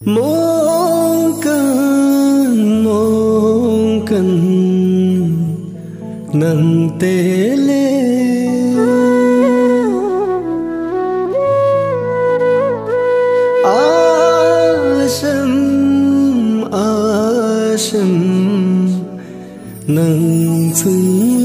Mong cần mong cần nâng tê lê. Asem asem nâng xứng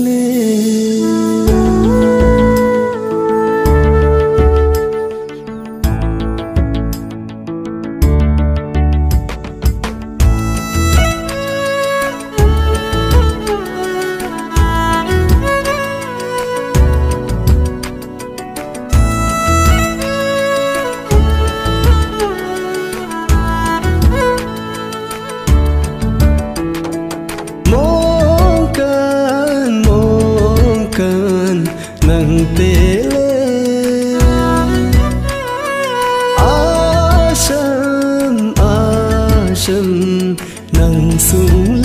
nâng tê lên, a sâm a sâm nâng xuống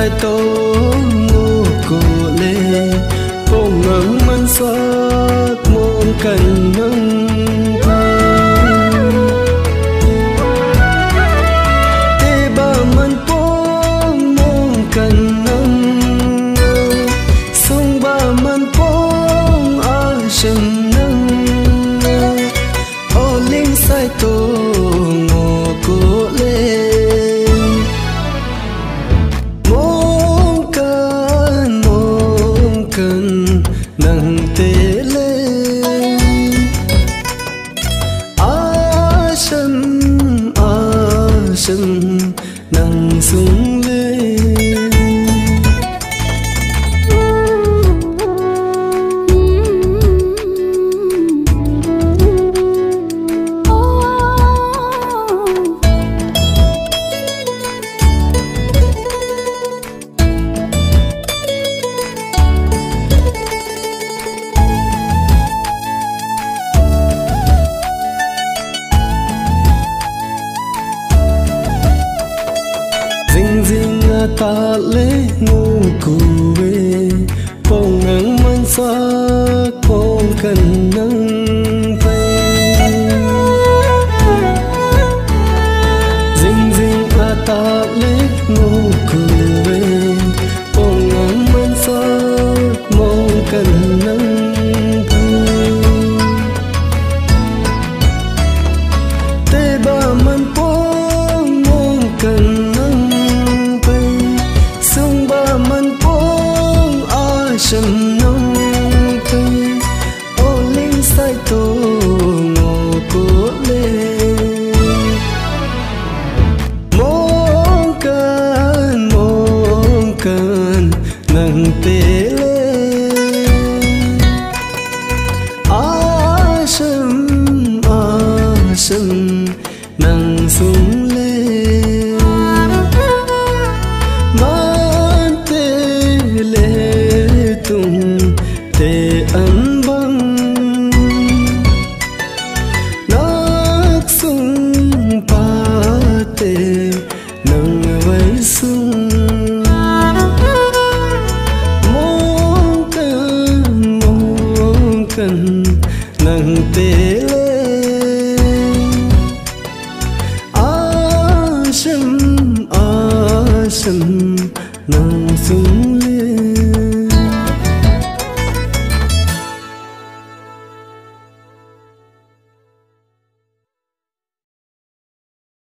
Mongkan mongkan nang tele Asam asam môn cảnh ta lê ngu kuwe pong ang man sa pong kanang Ding ding ta lê ngu kuwe pong ang man sa mong kanang Te kan nang tele asam asam nang sung le man tele tung te an băng, nak sung pa te nang vây sung